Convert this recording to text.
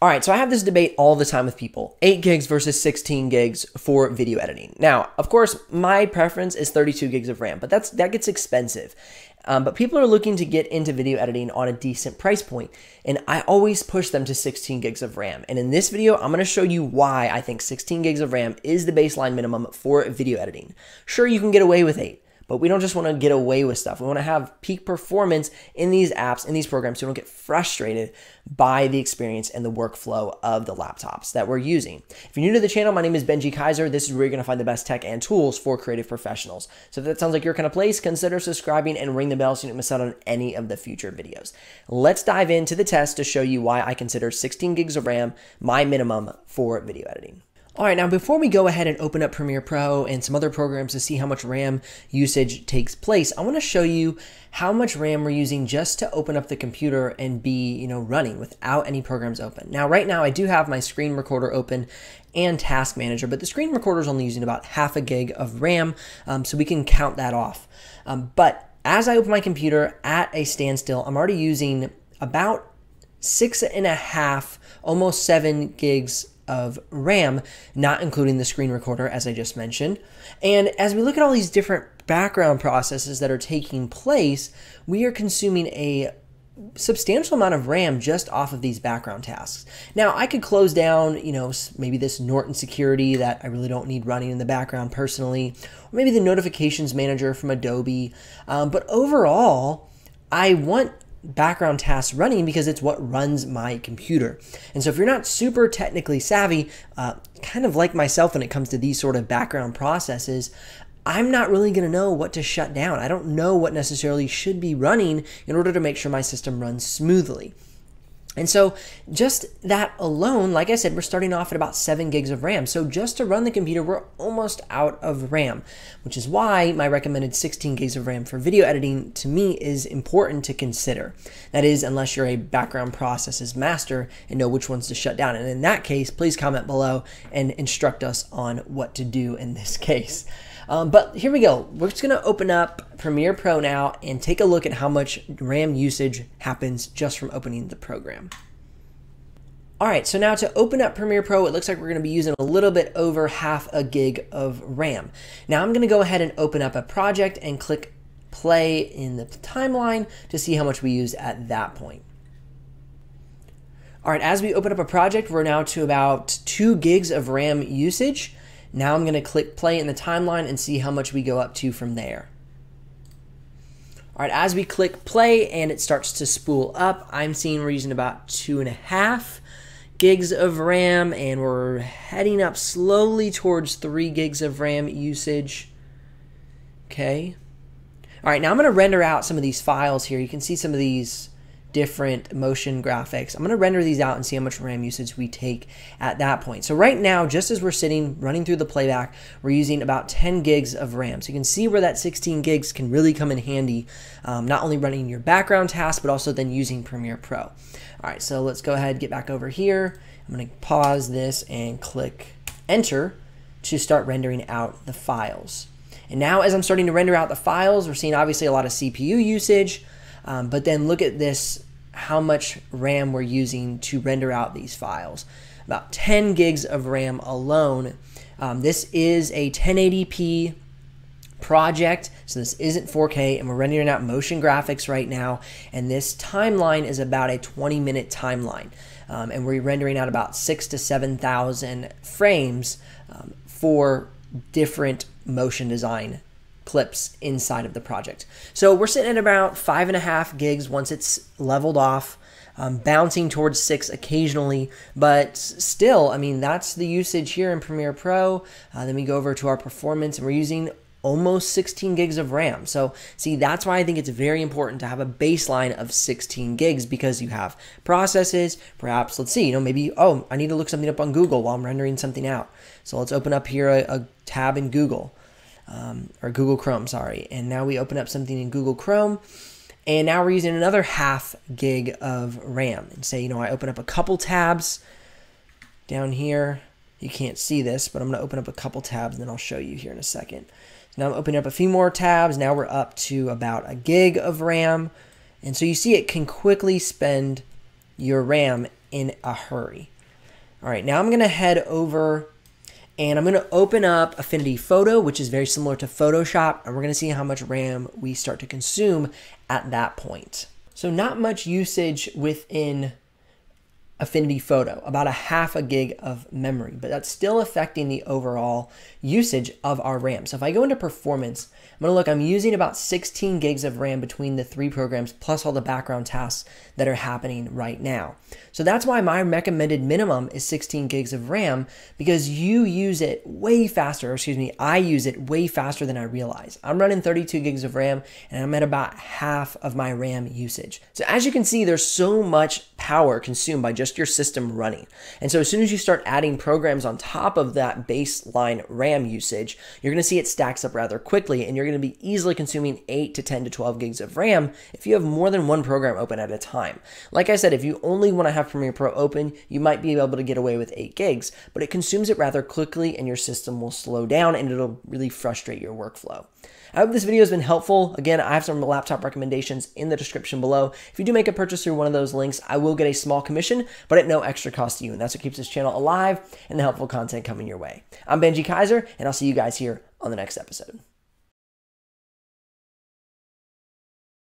All right, so I have this debate all the time with people 8 gigs versus 16 gigs for video editing. Now, of course, my preference is 32 gigs of RAM, but that's that gets expensive. Um, but people are looking to get into video editing on a decent price point, and I always push them to 16 gigs of RAM. And in this video, I'm going to show you why I think 16 gigs of RAM is the baseline minimum for video editing. Sure, you can get away with 8, but we don't just want to get away with stuff. We want to have peak performance in these apps, in these programs, so we don't get frustrated by the experience and the workflow of the laptops that we're using. If you're new to the channel, my name is Ben G Kaiser. This is where you're going to find the best tech and tools for creative professionals. So if that sounds like your kind of place, consider subscribing and ring the bell so you don't miss out on any of the future videos. Let's dive into the test to show you why I consider 16 gigs of RAM my minimum for video editing. All right, now before we go ahead and open up Premiere Pro and some other programs to see how much RAM usage takes place, I want to show you how much RAM we're using just to open up the computer and be, you know, running without any programs open. Now, right now I do have my screen recorder open and task manager, but the screen recorder is only using about half a gig of RAM, um, so we can count that off. Um, but as I open my computer at a standstill, I'm already using about six and a half, almost seven gigs of RAM, not including the screen recorder, as I just mentioned. And as we look at all these different background processes that are taking place, we are consuming a substantial amount of RAM just off of these background tasks. Now, I could close down, you know, maybe this Norton security that I really don't need running in the background personally, or maybe the notifications manager from Adobe. Um, but overall, I want background tasks running because it's what runs my computer. And so if you're not super technically savvy, uh, kind of like myself when it comes to these sort of background processes, I'm not really going to know what to shut down. I don't know what necessarily should be running in order to make sure my system runs smoothly. And so just that alone, like I said, we're starting off at about 7 gigs of RAM. So just to run the computer, we're almost out of RAM, which is why my recommended 16 gigs of RAM for video editing to me is important to consider. That is, unless you're a background processes master and know which ones to shut down. And in that case, please comment below and instruct us on what to do in this case. Um, but here we go. We're just going to open up Premiere Pro now and take a look at how much RAM usage happens just from opening the program. All right, so now to open up Premiere Pro, it looks like we're going to be using a little bit over half a gig of RAM. Now I'm going to go ahead and open up a project and click play in the timeline to see how much we use at that point. All right, as we open up a project, we're now to about two gigs of RAM usage. Now I'm going to click play in the timeline and see how much we go up to from there. All right, as we click play and it starts to spool up, I'm seeing we're using about two and a half gigs of RAM and we're heading up slowly towards three gigs of RAM usage. Okay. All right, now I'm going to render out some of these files here. You can see some of these different motion graphics. I'm going to render these out and see how much RAM usage we take at that point. So right now, just as we're sitting running through the playback, we're using about 10 gigs of RAM. So you can see where that 16 gigs can really come in handy, um, not only running your background tasks, but also then using Premiere Pro. All right, so let's go ahead, get back over here. I'm going to pause this and click enter to start rendering out the files. And now as I'm starting to render out the files, we're seeing obviously a lot of CPU usage, um, but then look at this, how much RAM we're using to render out these files. About 10 gigs of RAM alone. Um, this is a 1080p project, so this isn't 4K, and we're rendering out motion graphics right now, and this timeline is about a 20 minute timeline. Um, and we're rendering out about six to 7,000 frames um, for different motion design clips inside of the project. So we're sitting at about five and a half gigs once it's leveled off, um, bouncing towards six occasionally, but still, I mean, that's the usage here in Premiere Pro. Uh, then we go over to our performance and we're using almost 16 gigs of RAM. So, see, that's why I think it's very important to have a baseline of 16 gigs because you have processes. Perhaps, let's see, you know, maybe, oh, I need to look something up on Google while I'm rendering something out. So, let's open up here a, a tab in Google um, or Google Chrome, sorry. And now we open up something in Google Chrome. And now we're using another half gig of RAM. And say, you know, I open up a couple tabs down here. You can't see this, but I'm going to open up a couple tabs and then I'll show you here in a second. Now I'm opening up a few more tabs. Now we're up to about a gig of RAM. And so you see it can quickly spend your RAM in a hurry. All right, now I'm going to head over and I'm going to open up Affinity Photo, which is very similar to Photoshop, and we're going to see how much RAM we start to consume at that point. So not much usage within Affinity Photo, about a half a gig of memory, but that's still affecting the overall usage of our RAM. So if I go into performance, I'm gonna look, I'm using about 16 gigs of RAM between the three programs plus all the background tasks that are happening right now. So that's why my recommended minimum is 16 gigs of RAM because you use it way faster, excuse me, I use it way faster than I realize. I'm running 32 gigs of RAM and I'm at about half of my RAM usage. So as you can see, there's so much power consumed by just your system running. And so as soon as you start adding programs on top of that baseline RAM usage, you're going to see it stacks up rather quickly and you're going to be easily consuming 8 to 10 to 12 gigs of RAM if you have more than one program open at a time. Like I said, if you only want to have Premiere Pro open, you might be able to get away with 8 gigs, but it consumes it rather quickly and your system will slow down and it'll really frustrate your workflow. I hope this video has been helpful. Again, I have some laptop recommendations in the description below. If you do make a purchase through one of those links, I will get a small commission, but at no extra cost to you. And that's what keeps this channel alive and the helpful content coming your way. I'm Ben G Kaiser, and I'll see you guys here on the next episode.